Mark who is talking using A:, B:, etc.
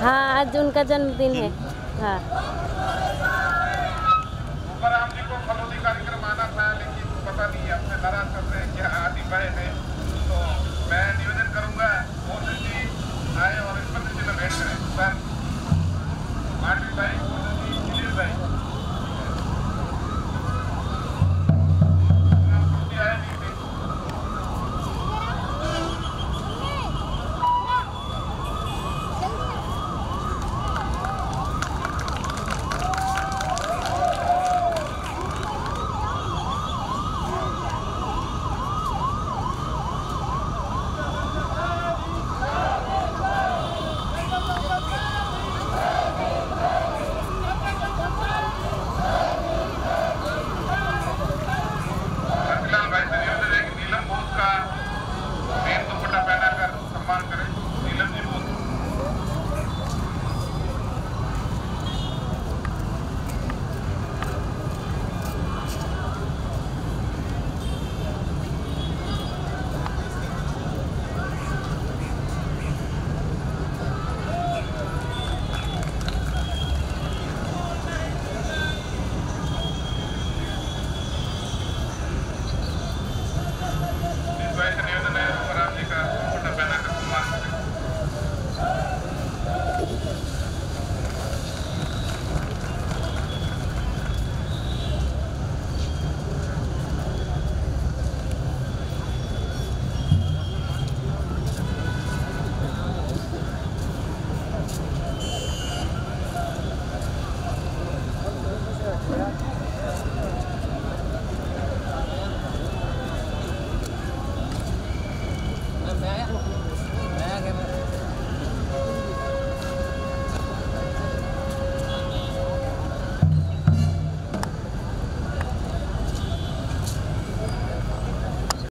A: हाँ आज उनका जन्मदिन है।
B: हाँ।